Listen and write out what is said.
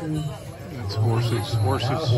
That's horses, horses.